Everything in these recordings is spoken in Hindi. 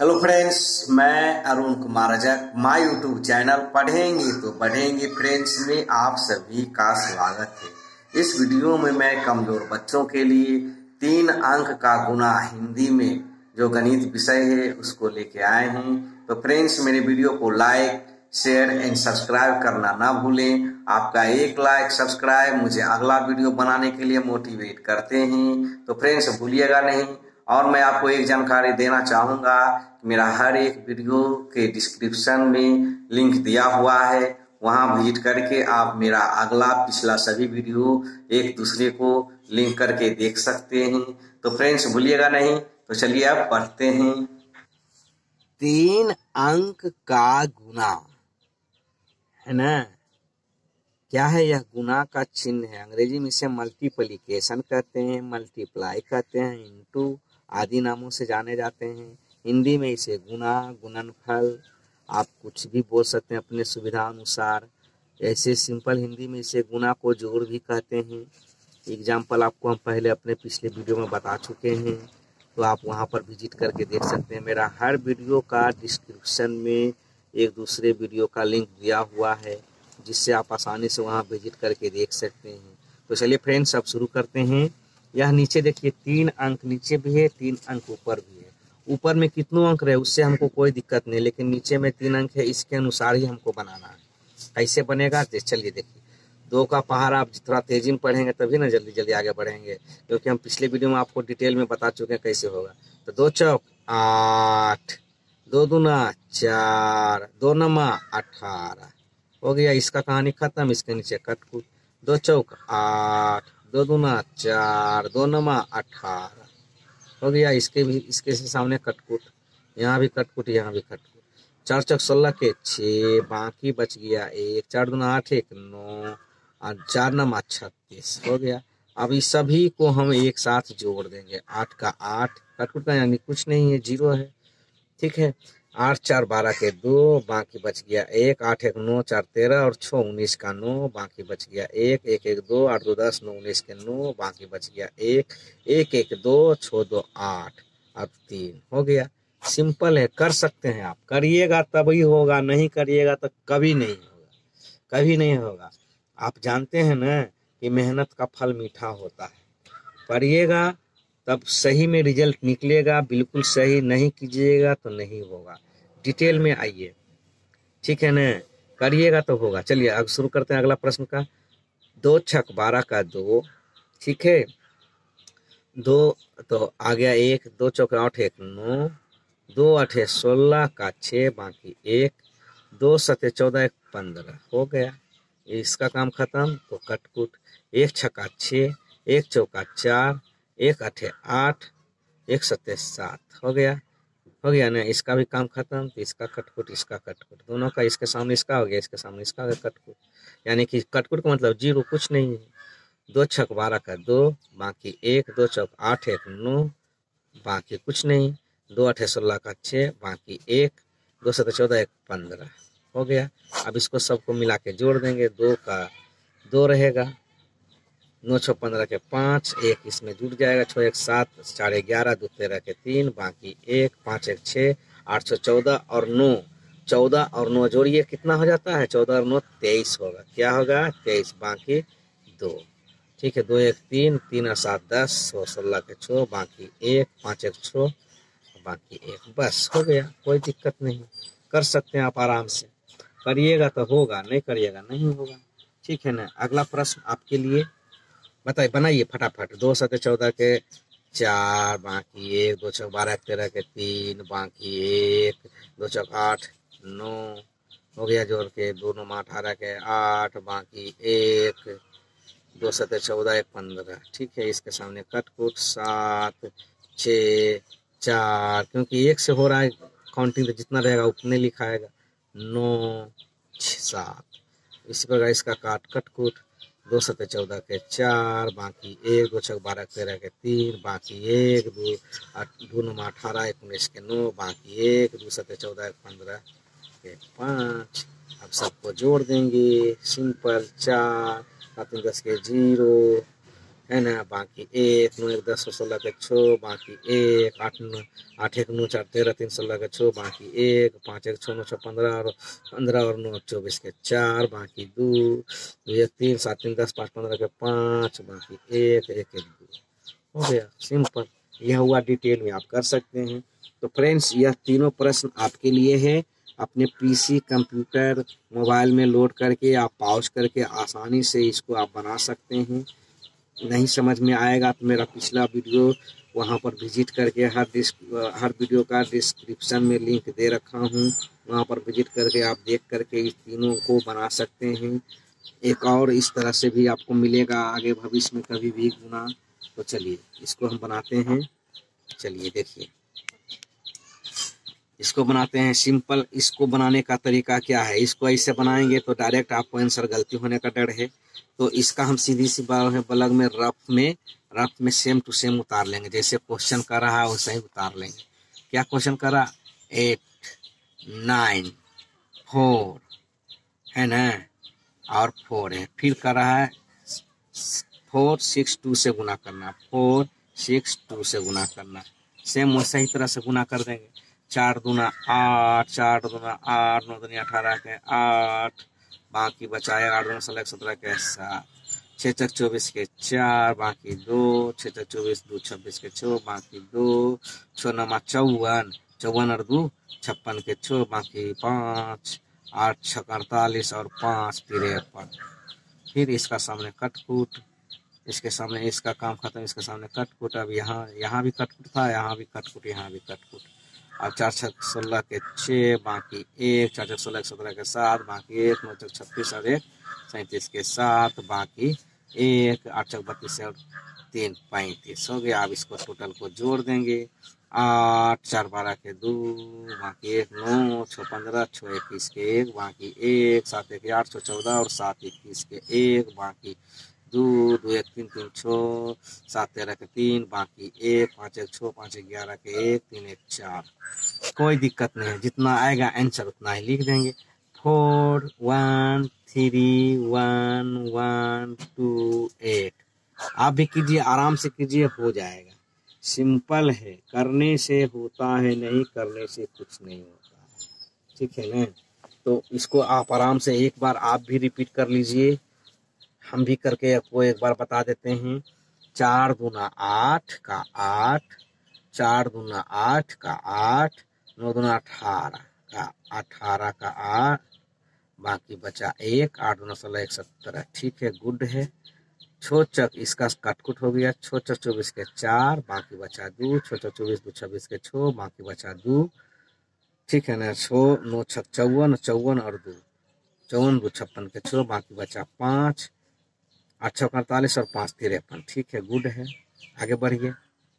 हेलो फ्रेंड्स मैं अरुण कुमार अजक माय यूट्यूब चैनल पढ़ेंगे तो बढ़ेंगे फ्रेंड्स में आप सभी का स्वागत है। इस वीडियो में मैं कमज़ोर बच्चों के लिए तीन अंक का गुना हिंदी में जो गणित विषय है उसको लेके आए हैं। तो फ्रेंड्स मेरे वीडियो को लाइक शेयर एंड सब्सक्राइब करना ना भूलें। आपका एक लाइक सब्सक्राइब मुझे अगला वीडियो बनाने के लिए मोटिवेट करते हैं। तो फ्रेंड्स भूलिएगा नहीं और मैं आपको एक जानकारी देना चाहूँगा। मेरा हर एक वीडियो के डिस्क्रिप्शन में लिंक दिया हुआ है। वहाँ विज़िट करके आप मेरा अगला, पिछला सभी वीडियो एक दूसरे को लिंक करके देख सकते हैं। तो फ्रेंड्स भूलिएगा नहीं। तो चलिए अब पढ़ते हैं। तीन अंक का गुना है ना? क्या है यह गुना का चिन्ह? है अंग्रेज़ी में इसे मल्टीप्लीकेशन कहते हैं मल्टीप्लाई कहते हैं इंटू आदि नामों से जाने जाते हैं। हिंदी में इसे गुना गुणनफल, आप कुछ भी बोल सकते हैं अपने सुविधा अनुसार। ऐसे सिंपल हिंदी में इसे गुना को जोड़ भी कहते हैं। एग्ज़ाम्पल आपको हम पहले अपने पिछले वीडियो में बता चुके हैं। तो आप वहाँ पर विज़िट करके देख सकते हैं। मेरा हर वीडियो का डिस्क्रिप्शन में एक दूसरे वीडियो का लिंक दिया हुआ है, जिससे आप आसानी से वहाँ विज़िट करके देख सकते हैं। तो चलिए फ्रेंड्स अब शुरू करते हैं। यह नीचे देखिए, तीन अंक नीचे भी है, तीन अंक ऊपर भी है। ऊपर में कितनों अंक रहे, उससे हमको कोई दिक्कत नहीं, लेकिन नीचे में तीन अंक है, इसके अनुसार ही हमको बनाना है। कैसे बनेगा चलिए देखिए। दो का पहाड़, आप थोड़ा तेज़ी में पढ़ेंगे तभी ना जल्दी जल्दी आगे बढ़ेंगे, क्योंकि हम पिछले वीडियो में आपको डिटेल में बता चुके हैं कैसे होगा। तो दो चौक, आठ, दो दूना, चार, दो नमा, अठारह। हो गया, इसका कहानी खत्म, इसके नीचे कटकुट दो चौक, आठ दो दूना चार दो नमा अठारह हो गया, इसके भी, इसके से सामने कटकुट, यहाँ भी कटकुट, यहाँ भी कटकुट। चार चौक सोलह के छः, बाकी बच गया एक, चार दूना आठ, एक नौ, और चार नमा छत्तीस। हो गया। अब इस सभी को हम एक साथ जोड़ देंगे। आठ का आठ, कटकुट का यानी कुछ नहीं है, ज़ीरो है। ठीक है? आठ, चार, बारह के दो, बाकी बच गया एक, आठ, एक, नौ, चार, तेरह, और छः उन्नीस का नौ, बाकी बच गया एक एक एक, दो, आठ, दो, दस, नौ, उन्नीस के नौ, बाकी बच गया एक एक एक, दो छः दो, आठ। अब तीन हो गया। सिंपल है, कर सकते हैं आप। करिएगा तभी होगा, नहीं करिएगा तो कभी नहीं होगा। कभी नहीं होगा। आप जानते हैं ना कि मेहनत का फल मीठा होता है। पढ़िएगा तब सही में रिज़ल्ट निकलेगा, बिल्कुल सही नहीं कीजिएगा तो नहीं होगा। डिटेल में आइए। ठीक है ना? करिएगा तो होगा। चलिए, अब शुरू करते हैं अगला प्रश्न का। दो छक, बारह का दो। ठीक है? दो तो आ गया एक, दो चौक आठ, एक नौ। दो अठे सोलह, का छः बाकी एक। दो सते चौदह, एक पंद्रह। हो गया। इसका काम खत्म तो कटकुट एक छक्का छः एक चौका चार एक अठे आठ, एक सत्य सात। हो गया? हो गया ना? इसका भी काम खत्म तो इसका कटकुट इसका कटकुट दोनों का इसके सामने इसका हो गया, इसके सामने इसका हो गया कटकुट यानी कि कटकुट का मतलब ज़ीरो कुछ नहीं है। दो छक बारह का दो, बाकी एक, दो चौक आठ, एक नौ, बाकी कुछ नहीं। दो अठे सोलह का छः बाकी एक, दो सत्तर चौदह, एक पंद्रह। हो गया? अब इसको सबको मिला के जोड़ देंगे, दो का दो रहेगा। नौ छः पंद्रह के पाँच, एक इसमें जुट जाएगा छः एक सात, चार ग्यारह, दो तेरह के तीन, बाकी एक, पाँच एक छः आठ सौ चौदह और नौ। चौदह और नौ जोड़िए, कितना हो जाता है? चौदह और नौ, तेईस होगा। क्या होगा? तेईस, बाकी दो। ठीक है, दो एक तीन तीन और सात दस, सौ सोलह के छः बाकी एक, पाँच एक छः बाकी एक। बस, हो गया, कोई दिक्कत नहीं। कर सकते हैं आप आराम से। करिएगा तो होगा, नहीं करिएगा, नहीं होगा। ठीक है ना? अगला प्रश्न आपके लिए बताइए, बनाइए फटाफट। दो सत्तर चौदह के चार, बाकी एक, दो चौक बारह, तेरह के तीन, बाकी एक, दो चौक आठ, नौ, हो गया जोड़ के, दो नौ अठारह के आठ, बाकी एक, दो सत्तर चौदह, एक पंद्रह। ठीक है, इसके सामने कट कुट, सात छ चार, क्योंकि एक से हो रहा है काउंटिंग तो जितना रहेगा उतने लिखाएगा नौ सात। इसी प्रकार इसका काट कटकुट दो सत चौदह के चार, बाकी एक, दो छः बारह, तेरह के तीन, बाकी एक, दो दो नौ अठारह एक उन्नीस के नौ, बाकी एक, दो सत चौदह, एक पंद्रह के पाँच। अब सबको जोड़ देंगे, सिंपल चार, सात, दस के ज़ीरो है ना, बाकी एक नौ एक दस सोलह के छो, बाकी एक आठ नौ, आठ एक नौ चार तेरह तीन सोलह के छो, बाकी एक पाँच एक छो, नौ छः पंद्रह और पंद्रह और नौ चौबीस के चार, बाकी दो एक तीन, सात तीन दस, पाँच पंद्रह के पाँच, बाकी एक एक एक दो। हो गया, सिंपल। यह हुआ डिटेल में आप कर सकते हैं। तो फ्रेंड्स, यह तीनों प्रश्न आपके लिए है। अपने पीसी, कंप्यूटर, मोबाइल में लोड करके आप पाउच करके आसानी से इसको आप बना सकते हैं। नहीं समझ में आएगा तो मेरा पिछला वीडियो वहाँ पर विज़िट करके हर डिस् हर वीडियो का डिस्क्रिप्शन में लिंक दे रखा हूँ। वहाँ पर विज़िट करके आप देख करके इस तीनों को बना सकते हैं। एक और इस तरह से भी आपको मिलेगा आगे भविष्य में कभी भी गुना। तो चलिए, इसको हम बनाते हैं। चलिए, देखिए। इसको बनाते हैं। सिंपल, इसको बनाने का तरीका क्या है? इसको ऐसे बनाएँगे तो डायरेक्ट आपको आंसर गलती होने का डर है। तो इसका हम सीधी सी बलग में रफ में रफ में सेम टू सेम उतार लेंगे। जैसे क्वेश्चन कर रहा है, वैसे ही उतार लेंगे। क्या क्वेश्चन कर? रहा एट नाइन फोर है ना? और फोर है। फिर कर रहा है फोर सिक्स टू से गुना करना। फोर सिक्स टू से गुना करना। सेम वैसे ही तरह से गुना कर देंगे। चार दूना आठ, चार दूना आठ, नौ दुनिया अठारह के आठ, बाकी बचाए आठ दूना सोलह सत्रह के सात छः चक चौबीस के चार, बाकी दो छः चक चौबीस, दो छब्बीस के छो बाकी दो छो नमा चौवन चौवन और दो, छप्पन के छो बाकी पाँच, आठ छक अड़तालीस और पाँच तिरपन। फिर इसका सामने कटकुट इसके सामने इसका काम खत्म, इसके सामने कटकुट अब यहाँ यहाँ भी कटकुट था, यहाँ भी कटकुट यहाँ भी कटकुट और चार छः सोलह के छः बाकी एक, चार छः सोलह सत्रह के सात, बाकी एक, नौ छः छत्तीस और एक सैंतीस के सात, बाकी एक, आठ छः बत्तीस, और तीन, पैंतीस। हो गया, अब इसको टोटल को जोड़ देंगे। आठ, चार, बारह के दो, बाकी एक, नौ छः पंद्रह छः इक्कीस के एक, बाकी एक, सात, एक, आठ छः चौदह, और सात, इक्कीस के एक, बाकी दो दो एक तीन तीन छः सात, तेरह के तीन, बाकी एक, पाँच एक छः पाँच एक, ग्यारह के एक, तीन एक, चार। कोई दिक्कत नहीं है, जितना आएगा आंसर उतना ही लिख देंगे। Four one three one one two eight आप भी कीजिए, आराम से कीजिए, हो जाएगा। सिंपल है, करने से होता है, नहीं करने से कुछ नहीं होता है। ठीक है ना? तो इसको आप आराम से एक बार आप भी रिपीट कर लीजिए। हम भी करके आपको एक बार बता देते हैं। चार दूना आठ का आठ, चार दूना आठ का आठ, नौ दूना अठारह का अठारह का आठ, बाकी बचा एक, आठ दूना सोलह एक सत्तर ठीक है, गुड है। छो चक इसका कटकुट हो गया। छो चक चौबीस के चार, बाकी बचा दो। छो चक चौबीस दो, छब्बीस के छो, बाकी बचा दो। ठीक है ना, छो, नौ छक चौवन चौवन और दो। चौवन दो, छप्पन के छो, बाकी बचा पाँच। आठ सौ अड़तालीस और पाँच तिरपन। ठीक है, गुड है। आगे बढ़िए।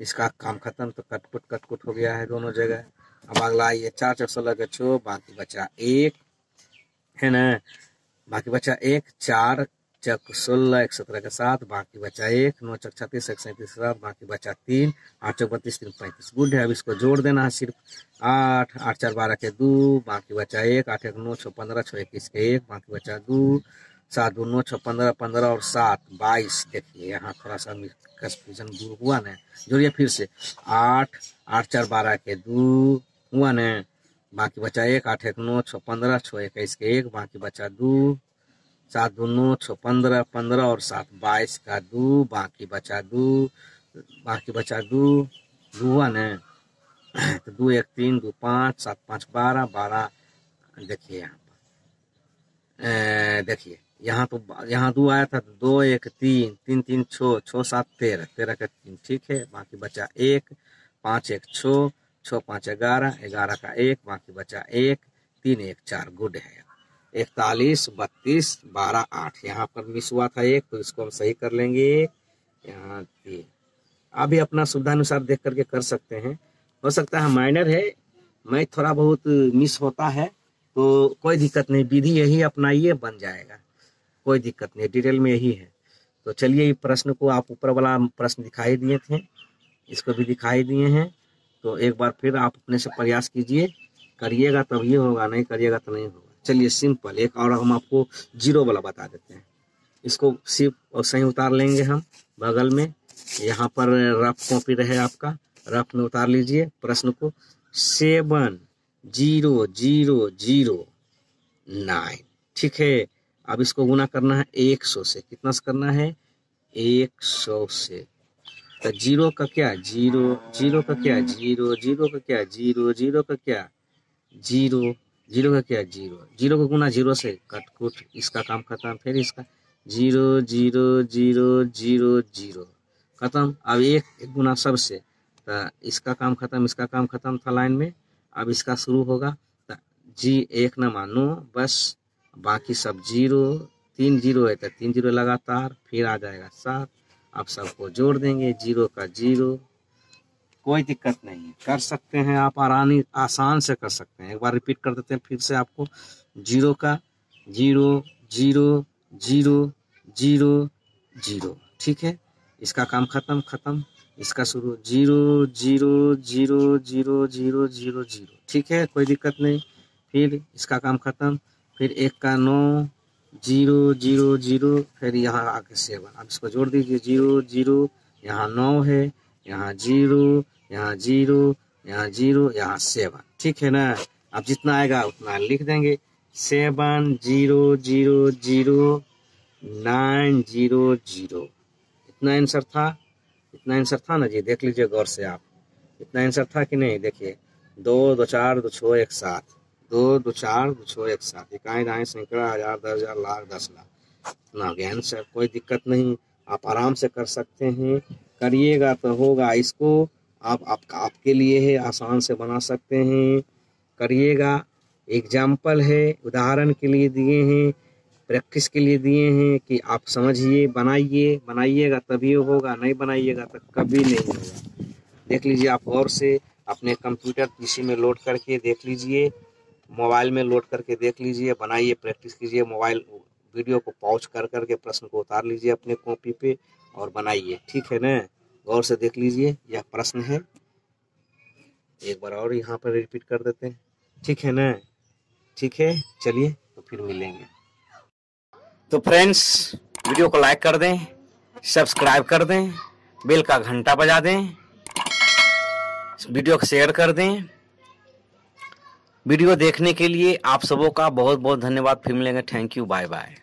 इसका काम खत्म तो कटकुट कटकुट हो गया है दोनों जगह। अब अगला आइए, चार चौक सोलह के छो, बाकी बचा एक, है ना? बाकी बचा एक, चार चक सोलह, एक सत्रह के साथ बाकी बचा एक, नौ चक छत्तीस, एक सैंतीस सात, बाकी बचा तीन, आठ चौक बत्तीस, तीन पैंतीस। गुड है, अब इसको जोड़ देना है सिर्फ़ आठ आठ चार बारह के दो, बाकी बचा एक, आठ एक नौ छः पंद्रह छः इक्कीस के एक, बाकी बचा दो सात दो नौ छः, पंद्रह पंद्रह और सात, बाईस। देखिए, यहाँ थोड़ा सा कंफ्यूजन दूर हुआ न। जोड़िए फिर से। आठ आठ, चार, बारह के दो, हुआ न। बाकी बचा एक, आठ, एक, नौ, छः, पंद्रह, छः, इक्कीस के एक, बाकी बचा दो। सात दो नौ, छः, पंद्रह पंद्रह और सात, बाईस का दो, बाकी बचा दो, बाकी बचा दो। दो हुआ न। तो दो, एक, तीन, दो, पाँच, सात, पाँच, बारह बारह। देखिए यहाँ। देखिए, यहाँ तो यहाँ दो आया था दो, एक, तीन तीन तीन, छो छो, सात, तेरह तेरह का तीन, ठीक है, बाकी बचा एक, पाँच, एक, छो छो, पाँच, ग्यारह ग्यारह का एक, बाकी बचा एक, तीन, एक, चार, गुड है। इकतालीस, बत्तीस, बारह, आठ, यहाँ पर मिस हुआ था एक तो इसको हम सही कर लेंगे। यहाँ तीन आप भी अपना सुविधा अनुसार देख करके कर सकते हैं। हो सकता है माइनर है, मैं थोड़ा बहुत मिस होता है तो कोई दिक्कत नहीं, विधि यही अपनाइए, बन जाएगा। कोई दिक्कत नहीं, डिटेल में यही है। तो चलिए प्रश्न को आप ऊपर वाला प्रश्न दिखाई दिए थे, इसको भी दिखाई दिए हैं। तो एक बार फिर आप अपने से प्रयास कीजिए, करिएगा तभी होगा, नहीं करिएगा तो नहीं होगा। चलिए, सिंपल, एक और हम आपको ज़ीरो वाला बता देते हैं। इसको सिर्फ़ और सही उतार लेंगे हम, बगल में। यहाँ पर रफ कॉपी रहे आपका, रफ में उतार लीजिए प्रश्न को। Seven. Zero zero zero nine. ठीक है अब इसको गुना करना है एक सौ से। कितना से करना है? एक सौ से। तो ज़ीरो का क्या? ज़ीरो ज़ीरो का क्या? ज़ीरो ज़ीरो का क्या? ज़ीरो ज़ीरो का क्या? ज़ीरो। ज़ीरो का क्या? ज़ीरो। ज़ीरो का गुना ज़ीरो से। कट कुट इसका काम खत्म। फिर इसका zero zero zero zero zero. खत्म। अब एक, गुना सबसे। तो इसका काम खत्म। इसका काम खत्म था लाइन में। अब इसका शुरू होगा। जी एक न मानो, बस बाकी सब ज़ीरो, तीन ज़ीरो है तो तीन ज़ीरो लगातार, फिर आ जाएगा सात। आप सबको जोड़ देंगे, ज़ीरो का ज़ीरो। कोई दिक्कत नहीं है। कर सकते हैं आप, आरानी, आसान से कर सकते हैं। एक बार रिपीट कर देते हैं, फिर से आपको ज़ीरो का zero zero zero zero zero. ठीक है? इसका काम खत्म खत्म। इसका शुरू zero zero zero zero zero zero zero ठीक है कोई दिक्कत नहीं फिर इसका काम खत्म फिर एक का नौ ज़ीरो ज़ीरो ज़ीरो फिर यहाँ आके सेवन अब इसको जोड़ दीजिए ज़ीरो ज़ीरो यहाँ नौ है यहाँ ज़ीरो यहाँ ज़ीरो यहाँ ज़ीरो यहाँ सेवन ठीक है ना अब जितना आएगा उतना लिख देंगे seven zero zero zero nine zero zero इतना आंसर था इतना आंसर था ना जी देख लीजिए गौर से आप। इतना आंसर था कि नहीं? देखिए दो दो चार दो छो एक सात। दो दो चार दो छो एक सात। इकाई दाएँ सैकड़ा हज़ार दस हज़ार लाख दस लाख। इतना ज्ञान से कोई दिक्कत नहीं। आप आराम से कर सकते हैं। करिएगा तो होगा। इसको आप, आप आपके लिए है आसान से बना सकते हैं। करिएगा। एग्ज़ाम्पल है उदाहरण के लिए दिए हैं। प्रैक्टिस के लिए दिए हैं कि आप समझिए, बनाइए, बनाइएगा तभी होगा, नहीं बनाइएगा तो कभी नहीं होगा। देख लीजिए आप और से अपने कंप्यूटर पीसी में लोड करके देख लीजिए, मोबाइल में लोड करके देख लीजिए, बनाइए, प्रैक्टिस कीजिए, मोबाइल वीडियो को पॉज कर करके प्रश्न को उतार लीजिए अपने कॉपी पे और बनाइए, ठीक है ना? गौर से देख लीजिए, यह प्रश्न है। एक बार और यहाँ पर रिपीट कर देते हैं। ठीक है ना? ठीक है? चलिए तो फिर मिलेंगे। तो फ्रेंड्स वीडियो को लाइक कर दें सब्सक्राइब कर दें बेल का घंटा बजा दें वीडियो को शेयर कर दें। वीडियो देखने के लिए आप सबों का बहुत बहुत धन्यवाद। फिर मिलेंगे। Thank you bye bye